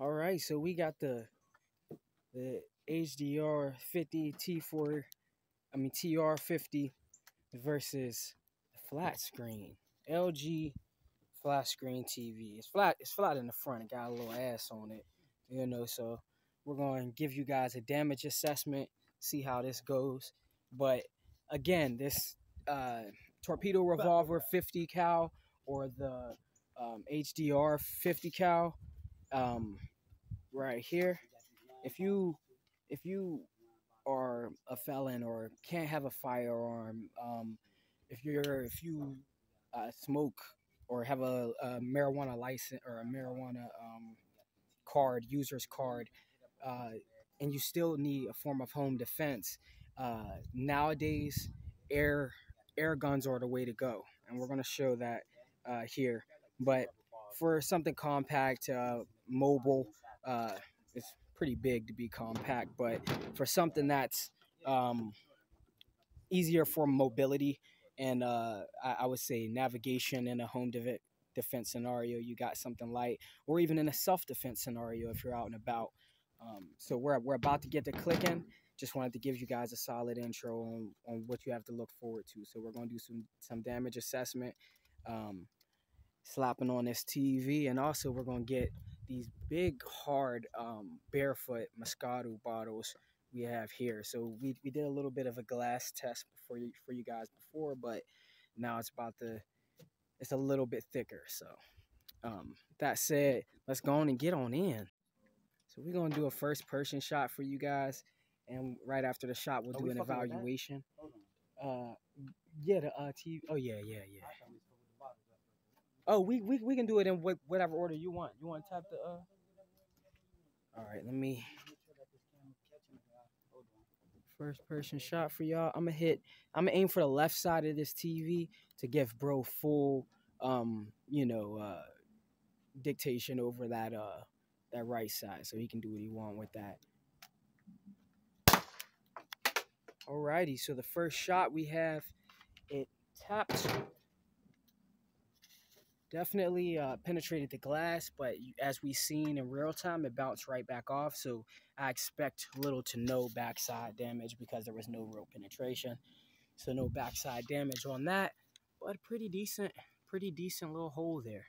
All right, so we got the the HDR 50 T4, I mean TR 50 versus flat screen LG flat screen TV. It's flat. It's flat in the front. It got a little ass on it, you know. So we're going to give you guys a damage assessment, see how this goes. But again, this uh, torpedo revolver 50 cal or the um, HDR 50 cal um, right here. If you if you are a felon or can't have a firearm, um, if you're if you uh, smoke or have a, a, marijuana license or a marijuana um, card, user's card, uh, and you still need a form of home defense, uh, nowadays air air guns are the way to go, and we're going to show that uh, here. But for something compact, uh, mobile, uh, it's pretty big to be compact. But for something that's um, easier for mobility and uh, I, I, would say navigation in a home de- defense scenario, you got something light, or even in a self defense scenario if you're out and about. Um, so we're, we're about to get to clicking. Just wanted to give you guys a solid intro on, on what you have to look forward to. So we're going to do some some damage assessment. Um, slapping on this TV. And also we're going to get these big, hard, um, barefoot Moscato bottles we have here. So we, we did a little bit of a glass test for you, for you guys before, but now it's about to, it's a little bit thicker. So um, that said, let's go on and get on in. So we're going to do a first person shot for you guys. And right after the shot, we'll Are do we an evaluation. Uh, yeah, the uh, TV. Oh, yeah, yeah, yeah. Oh, we, we we can do it in whatever order you want. You want to tap the uh? All right, let me. First person shot for y'all. I'm gonna hit. I'm gonna aim for the left side of this TV to give bro full, um, you know, uh, dictation over that uh that right side, so he can do what he want with that. Alrighty, so the first shot we have, it tapped definitely uh, penetrated the glass, but as we seen in real time, it bounced right back off. So I expect little to no backside damage because there was no real penetration. So no backside damage on that, but pretty decent, pretty decent little hole there.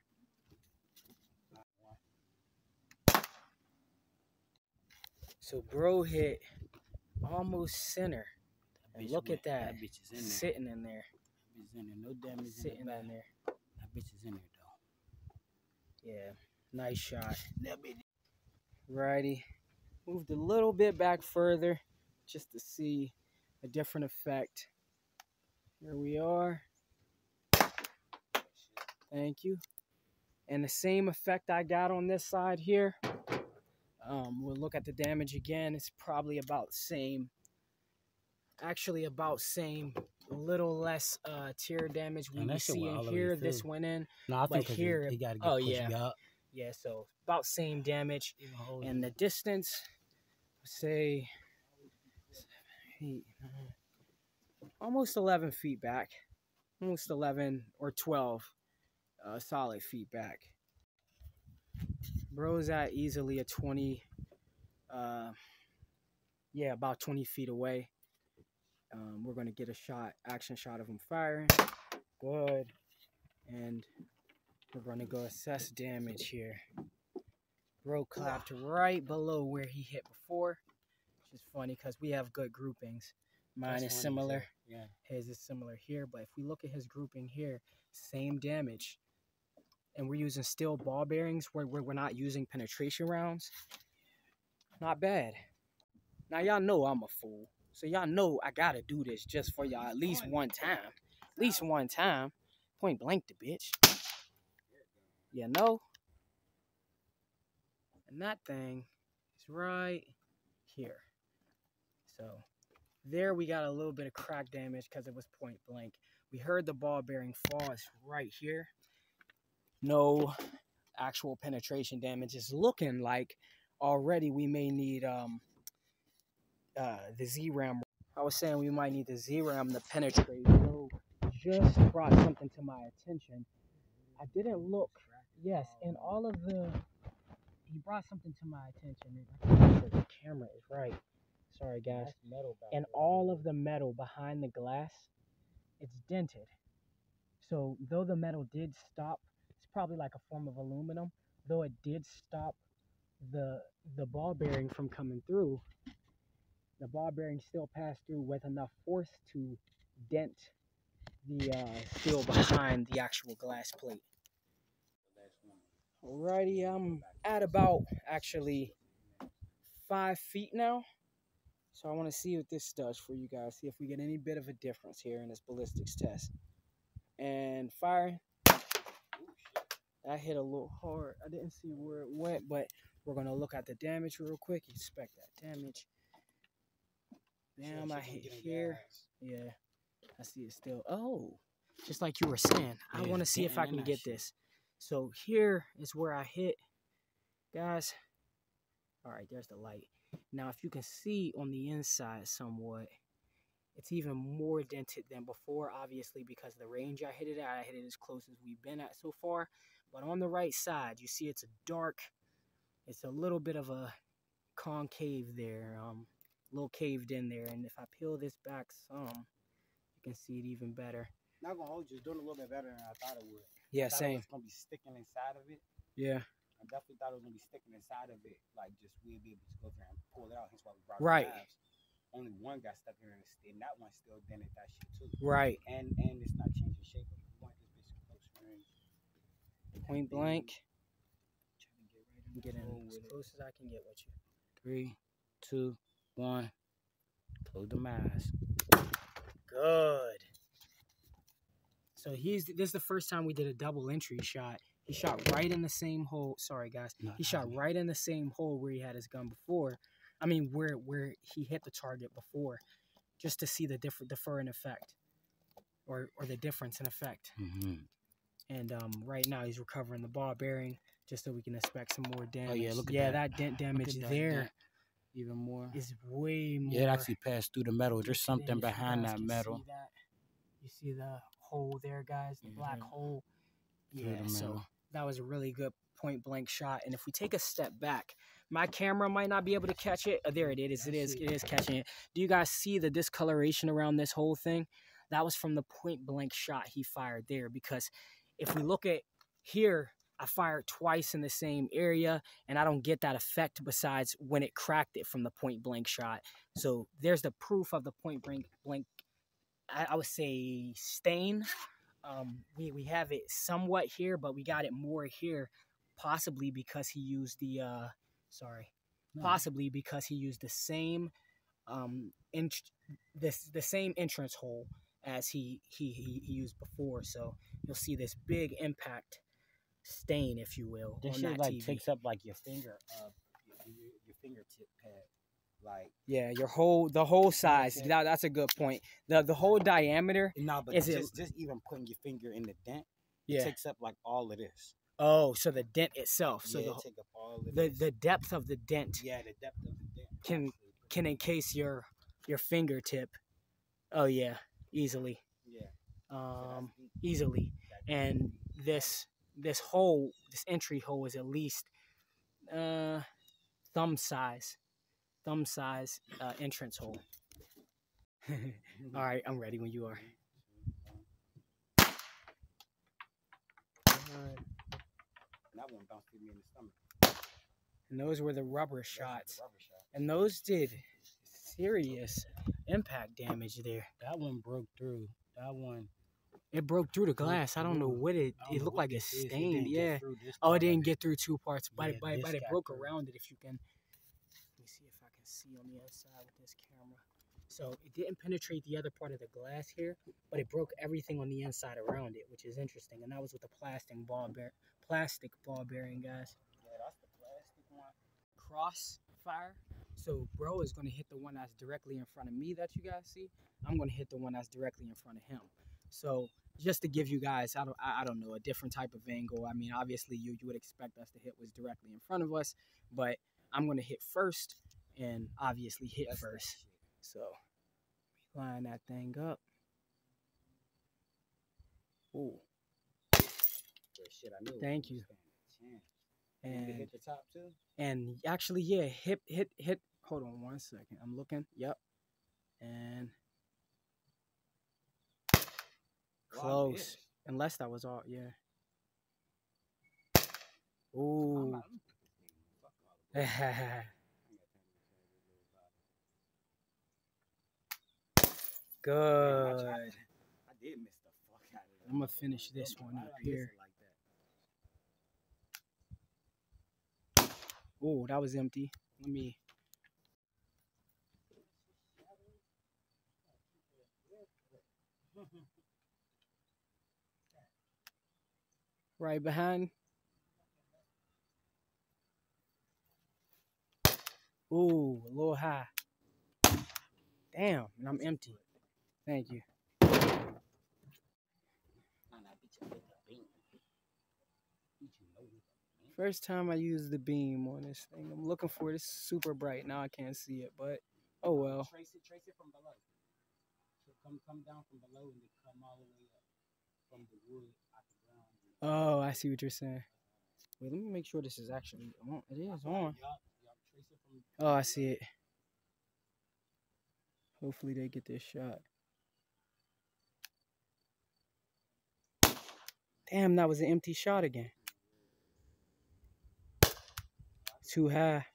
So bro hit almost center. And look at that, that in sitting in there. in there. No damage sitting in, the in there. That bitch is in there. Yeah, nice shot. Righty. Moved a little bit back further just to see a different effect. Here we are. Thank you. And the same effect I got on this side here. Um, we'll look at the damage again. It's probably about same. Actually about same. A little less uh, tear damage we see in here. This went in. No, I think here. He, he got to get oh yeah, yeah. So about same damage, and the distance, say, eight, nine, almost eleven feet back, almost eleven or twelve, uh, solid feet back. Bro's at easily a twenty. Uh, yeah, about 20 feet away. Um, we're going to get a shot, action shot of him firing. Good. And we're going to go assess damage here. Bro clapped right below where he hit before, which is funny because we have good groupings. Mine That's is similar. Yeah. His is similar here, but if we look at his grouping here, same damage. And we're using steel ball bearings where, where we're not using penetration rounds. Not bad. Now y'all know I'm a fool. So y'all know I gotta do this just for y'all at least one time. At least one time. Point blank the bitch. You know? And that thing is right here. So there we got a little bit of crack damage because it was point blank. We heard the ball bearing fall. It's right here. No actual penetration damage. It's looking like already we may need um, uh, the Z-RAM. I was saying we might need the Z-RAM to penetrate. So just brought something to my attention. I didn't look. Yes, and all of the he brought something to my attention. And the camera is right. Sorry, guys. and all of the metal behind the glass, it's dented. So though the metal did stop, it's probably like a form of aluminum. Though it did stop the the ball bearing from coming through, the ball bearing still passed through with enough force to dent the uh, steel behind the actual glass plate. Alrighty, I'm at about actually five feet now. So I want to see what this does for you guys. See if we get any bit of a difference here in this ballistics test. And fire. That hit a little hard. I didn't see where it went, but we're going to look at the damage real quick. Inspect that damage. Damn, I hit here. Yeah, I see it still. Oh, just like you were saying. I want to see if I can get this. So here is where I hit. Guys, all right, there's the light. Now, if you can see on the inside somewhat, it's even more dented than before, obviously, because the range I hit it at, I hit it as close as we've been at so far. But on the right side, you see it's a dark, it's a little bit of a concave there, um, little caved in there. And if I peel this back some, you can see it even better. Not gonna hold you, it's doing a little bit better than I thought it would. Yeah, same. It's gonna be sticking inside of it. Yeah. I definitely thought it was gonna be sticking inside of it, like just we'd be able to go through and pull it out. Hence why we brought right. Only one got stuck in it, and that one still dented that shit too. Right. And and it's not changing shape. But we want this bitch close range. Point blank. Get in as close as I can get with you. Three, two, one. Close the mask. Good. So he's this is the first time we did a double entry shot. He shot right in the same hole. Sorry, guys. he shot right in the same hole where he had his gun before. I mean, where where he hit the target before, just to see the different deferring effect, or or the difference in effect. Mm-hmm. And um, right now he's recovering the ball bearing, just so we can expect some more damage. Oh yeah, look at yeah, that. that dent damage that there. Dent. Even more It's way more. Yeah, it actually passed through the metal. There's something behind that metal. See that. You see the hole there, guys, the mm-hmm. black hole. Yeah, so that was a really good point blank shot. And if we take a step back, my camera might not be able to catch it. Oh, there it is. It is. It is catching it. Do you guys see the discoloration around this whole thing? That was from the point blank shot he fired there. Because if we look at here, I fired twice in the same area, and I don't get that effect besides when it cracked it from the point blank shot. So there's the proof of the point blank blank I, I would say stain. Um, we we have it somewhat here, but we got it more here, possibly because he used the uh, sorry, no. possibly because he used the same um in this the same entrance hole as he, he he he used before. So you'll see this big impact stain, if you will. This shit like TV. takes up like your finger, uh, your, your fingertip pad. Like yeah, your whole the whole size. That, that's a good point. The the whole diameter. No, but is just, it, just even putting your finger in the dent, yeah. it takes up like all of this. Oh, so the dent itself. So yeah, the, take up all of the, the depth of the dent. Yeah, the depth of the dent can can encase your your fingertip. Oh yeah, easily. Yeah. Um, so easily. And this this hole, this entry hole is at least uh thumb size thumb size uh, entrance hole. All right, I'm ready when you are. And those were the rubber shots. And those did serious impact damage there. That one broke through. That one. It broke through the glass. I don't know what it. It looked like it stained. Yeah. Oh, it didn't get through two parts, but yeah, but, but it broke around it. If you can let me see if I can see on the outside with this camera. So it didn't penetrate the other part of the glass here, but it broke everything on the inside around it, which is interesting. And that was with the plastic ball bear plastic ball bearing, guys. Yeah, that's the plastic one. Crossfire. So bro is gonna hit the one that's directly in front of me that you guys see. I'm gonna hit the one that's directly in front of him. So just to give you guys, I don't, I don't know, a different type of angle. I mean, obviously you, you would expect us to hit was directly in front of us, but I'm gonna hit first and obviously hit That's first. So line that thing up. Ooh. Shit, Thank you. And And hit the top too. and actually, yeah, hit hit hit. Hold on one second. I'm looking. Yep. And Well, I Oh, close. missed. Unless that was all. Yeah. Ooh. not- I'm- fuck all the bullshit. I ain't got time to say this little about it. Good. I did miss the fuck out of that. I'm gonna finish this one up here. Oh, that was empty. Let me. Right behind. Ooh, a little high. Damn, and I'm empty. Thank you. First time I use the beam on this thing. I'm looking for it. It's super bright. Now I can't see it, but oh well. Trace it, trace it from below. So come, come down from below and then come all the way up from the wood. Oh, I see what you're saying. Wait, let me make sure this is actually on. It is on. Y'all, y'all trace it from. Oh, I see it. Hopefully they get this shot. Damn, that was an empty shot again. Too high.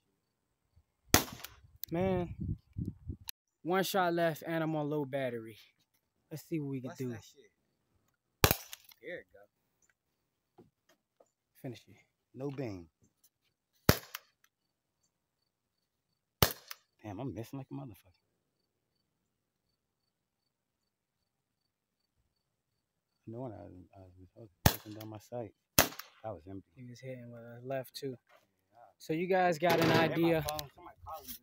Man. One shot left and I'm on low battery. Let's see what we can What's do. There it go. Finish it. No beam. Damn, I'm missing like a motherfucker. Knowing I was, I was, I was looking down my sight. That was empty. He was hitting with a left too. So you guys got an idea. phone, somebody calling me.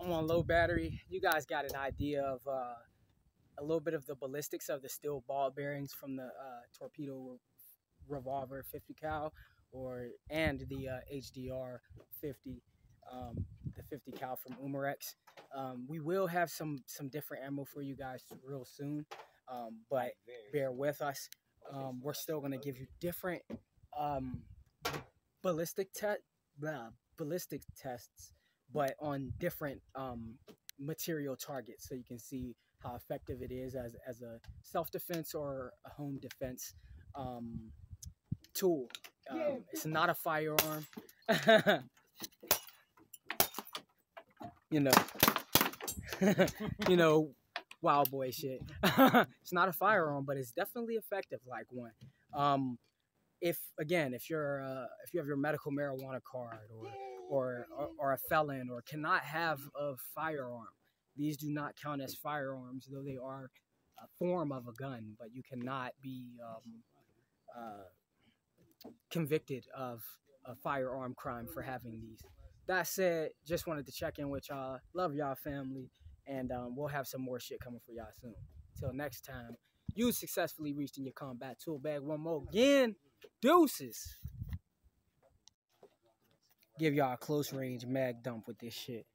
I'm on low battery. You guys got an idea of uh, a little bit of the ballistics of the steel ball bearings from the uh, torpedo revolver 50 cal, or and the uh, HDR 50, um, the 50 cal from Umarex. Um, we will have some some different ammo for you guys real soon, um, but bear with us. Um, we're still gonna give you different um, ballistic te- blah, ballistic tests, but on different um, material targets, so you can see how effective it is as as a self defense or a home defense um, tool. Um, it's not a firearm. you know, you know, wild boy shit. it's not a firearm, but it's definitely effective like one. Um, if again, if you're uh, if you have your medical marijuana card or or, or or a felon or cannot have a firearm, these do not count as firearms, though they are a form of a gun. But you cannot be um, uh, convicted of a firearm crime for having these. That said, just wanted to check in with y'all. Love y'all family, and um, we'll have some more shit coming for y'all soon. Till next time, you successfully reached in your combat tool bag one more again. Deuces. Give y'all a close range mag dump with this shit.